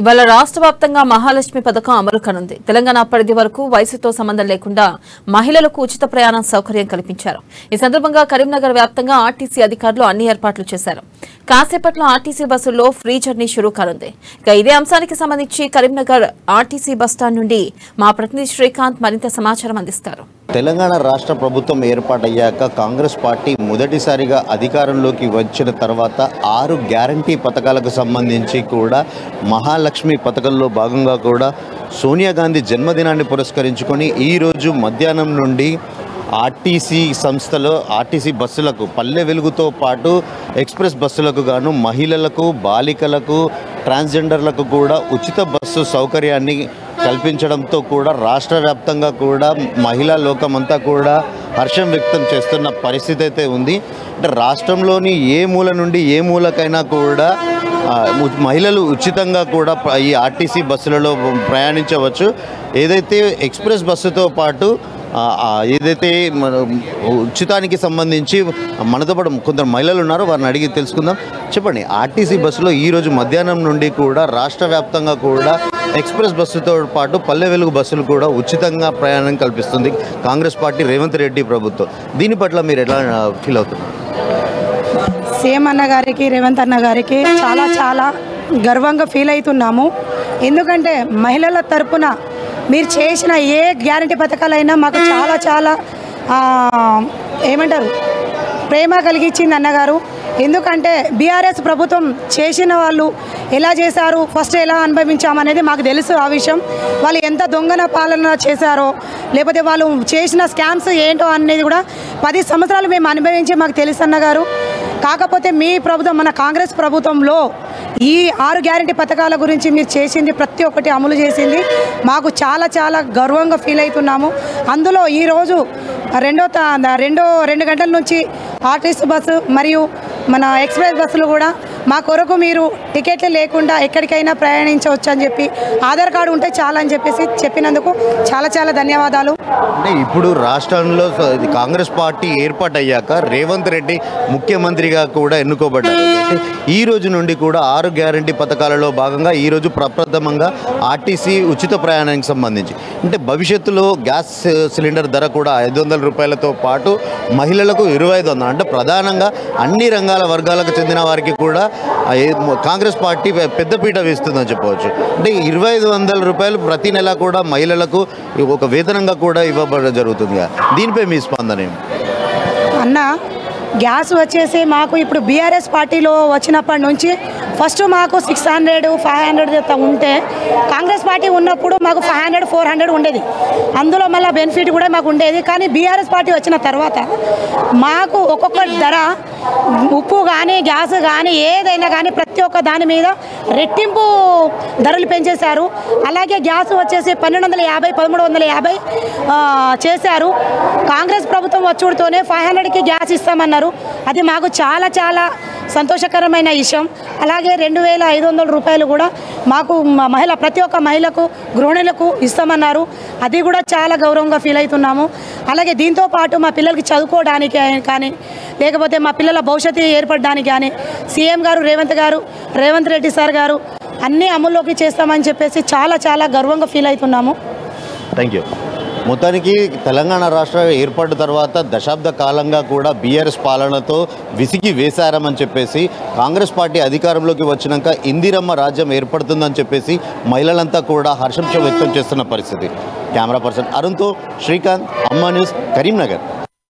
ఇవాళ రాష్ట్ర వ్యాప్తంగా మహాలక్ష్మి పథకం అమలు కానుంది. తెలంగాణ పరిధి వరకు వయసుతో సంబంధం లేకుండా మహిళలకు ఉచిత ప్రయాణ సౌకర్యం కల్పించారు. ఈ సందర్భంగా కరీంనగర్ వ్యాప్తంగా ఆర్టీసీ అధికారులు అన్ని ఏర్పాట్లు చేశారు. కాసేపట్లో ఆర్టీసీ బస్సుల్లో ఫ్రీ జర్నీ షురూ కానుంది. ఇక ఇదే అంశానికి సంబంధించి కరీంనగర్ ఆర్టీసీ బస్టాండ్ నుండి మా ప్రతినిధి శ్రీకాంత్ మరింత సమాచారం అందిస్తారు. తెలంగాణ రాష్ట్ర ప్రభుత్వం ఏర్పాటయ్యాక కాంగ్రెస్ పార్టీ మొదటిసారిగా అధికారంలోకి వచ్చిన తర్వాత ఆరు గ్యారంటీ పథకాలకు సంబంధించి కూడా మహాలక్ష్మి పథకంలో భాగంగా కూడా సోనియా గాంధీ జన్మదినాన్ని పురస్కరించుకొని ఈరోజు మధ్యాహ్నం నుండి ఆర్టీసీ సంస్థలో ఆర్టీసీ బస్సులకు పల్లె వెలుగుతో పాటు ఎక్స్ప్రెస్ బస్సులకు గాను మహిళలకు బాలికలకు ట్రాన్స్జెండర్లకు కూడా ఉచిత బస్సు సౌకర్యాన్ని కల్పించడంతో కూడా రాష్ట్ర వ్యాప్తంగా కూడా మహిళా లోకమంతా కూడా హర్షం వ్యక్తం చేస్తున్న పరిస్థితి అయితే ఉంది. అంటే రాష్ట్రంలోని ఏ మూల నుండి ఏ మూలకైనా కూడా మహిళలు ఉచితంగా కూడా ఈ ఆర్టీసీ బస్సులలో ప్రయాణించవచ్చు. ఏదైతే ఎక్స్ప్రెస్ బస్సుతో పాటు ఏదైతే మన ఉచితానికి సంబంధించి మనతో పాటు కొందరు మహిళలు ఉన్నారో వారిని అడిగి తెలుసుకుందాం. చెప్పండి ఆర్టీసీ బస్సులో ఈరోజు మధ్యాహ్నం నుండి కూడా రాష్ట్ర వ్యాప్తంగా కూడా ఎక్స్ప్రెస్ బస్సుతో పాటు పల్లె వెలుగు బస్సులు కూడా ఉచితంగా ప్రయాణం కల్పిస్తుంది కాంగ్రెస్ పార్టీ రేవంత్ రెడ్డి ప్రభుత్వం. దీని పట్ల మీరు ఎలా ఫీల్ అవుతున్నారు? సీఎం అన్న గారికి రేవంత్ అన్న గారికి చాలా చాలా గర్వంగా ఫీల్ అవుతున్నాము. ఎందుకంటే మహిళల తరపున మీరు చేసిన ఏ గ్యారంటీ పథకాలైనా మాకు చాలా చాలా ఏమంటారు ప్రేమ కలిగించింది అన్నగారు ఎందుకంటే బీఆర్ఎస్ ప్రభుత్వం చేసిన వాళ్ళు ఎలా చేశారు ఫస్ట్ ఎలా అనుభవించామనేది మాకు తెలుసు ఆ విషయం. వాళ్ళు ఎంత దొంగన పాలన చేశారో లేకపోతే వాళ్ళు చేసిన స్కామ్స్ ఏంటో అనేది కూడా పది సంవత్సరాలు మేము అనుభవించి మాకు తెలుసు అన్నగారు కాకపోతే మీ ప్రభుత్వం మన కాంగ్రెస్ ప్రభుత్వంలో ఈ ఆరు గ్యారంటీ పథకాల గురించి మీరు చేసింది ప్రతి ఒక్కటి అమలు చేసింది. మాకు చాలా చాలా గర్వంగా ఫీల్ అవుతున్నాము. అందులో ఈరోజు రెండో రెండో రెండు గంటల నుంచి ఆర్టీసీ బస్సు మరియు మన ఎక్స్ప్రెస్ బస్సులు కూడా మా కొరకు మీరు టికెట్లు లేకుండా ఎక్కడికైనా ప్రయాణించవచ్చు అని చెప్పి ఆధార్ కార్డు ఉంటే చాలా అని చెప్పేసి చెప్పినందుకు చాలా చాలా ధన్యవాదాలు. అంటే ఇప్పుడు రాష్ట్రంలో కాంగ్రెస్ పార్టీ ఏర్పాటయ్యాక రేవంత్ రెడ్డి ముఖ్యమంత్రిగా కూడా ఎన్నుకోబడ్డారు. ఈ రోజు నుండి కూడా ఆరు గ్యారంటీ పథకాలలో భాగంగా ఈరోజు ప్రప్రథమంగా ఆర్టీసీ ఉచిత ప్రయాణానికి సంబంధించి. అంటే భవిష్యత్తులో గ్యాస్ సిలిండర్ ధర కూడా ఐదు వందల రూపాయలతో పాటు మహిళలకు ఇరవై ఐదు వందలు. అంటే ప్రధానంగా అన్ని రంగాల వర్గాలకు చెందిన వారికి కూడా కాంగ్రెస్ పార్టీ పెద్దపీట వేస్తుందని చెప్పవచ్చు. అంటే ఇరవై ఐదు వందల రూపాయలు ప్రతి నెల కూడా మహిళలకు ఒక వేతనంగా కూడా ఇవ్వబడడం జరుగుతుంది. దీనిపై మీ స్పందన అన్న గ్యాస్ వచ్చేసి మాకు ఇప్పుడు బీఆర్ఎస్ పార్టీలో వచ్చినప్పటి నుంచి ఫస్ట్ మాకు సిక్స్ హండ్రెడ్ ఫైవ్ హండ్రెడ్ ఉంటే కాంగ్రెస్ పార్టీ ఉన్నప్పుడు మాకు ఫైవ్ హండ్రెడ్ ఫోర్ హండ్రెడ్ ఉండేది. అందులో మళ్ళీ బెనిఫిట్ కూడా మాకు ఉండేది. కానీ బీఆర్ఎస్ పార్టీ వచ్చిన తర్వాత మాకు ఒక్కొక్క ధర ఉప్పు కానీ గ్యాస్ కానీ ఏదైనా కానీ ప్రతి ఒక్క దాని మీద రెట్టింపు ధరలు పెంచేశారు. అలాగే గ్యాస్ వచ్చేసి పన్నెండు వందల యాభై పదమూడు వందల యాభై చేశారు. కాంగ్రెస్ ప్రభుత్వం వచ్చుడితోనే ఫైవ్ హండ్రెడ్కి గ్యాస్ ఇస్తామన్నారు. అది మాకు చాలా చాలా సంతోషకరమైన విషయం. అలాగే రెండు వేల ఐదు వందల రూపాయలు కూడా మాకు మహిళ ప్రతి ఒక్క మహిళకు గృహిణులకు ఇస్తామన్నారు. అది కూడా చాలా గౌరవంగా ఫీల్ అవుతున్నాము. అలాగే దీంతో పాటు మా పిల్లలకి చదువుకోవడానికి కానీ లేకపోతే మా పిల్లల భవిష్యత్తు ఏర్పడడానికి కానీ సీఎం గారు రేవంత్ గారు రేవంత్ రెడ్డి సార్ గారు అన్నీ అమల్లోకి చేస్తామని చెప్పేసి చాలా చాలా గర్వంగా ఫీల్ అవుతున్నాము. థ్యాంక్ యూ మొత్తానికి తెలంగాణ రాష్ట్ర ఏర్పాటు తర్వాత దశాబ్ద కాలంగా కూడా బీఆర్ఎస్ పాలనతో విసిగి వేశారమని చెప్పేసి కాంగ్రెస్ పార్టీ అధికారంలోకి వచ్చినాక ఇందిరమ్మ రాజ్యం ఏర్పడుతుందని చెప్పేసి మహిళలంతా కూడా హర్షంశ వ్యక్తం చేస్తున్న పరిస్థితి. కెమెరా పర్సన్ అరుణ్తో శ్రీకాంత్ అమ్మ న్యూస్ కరీంనగర్.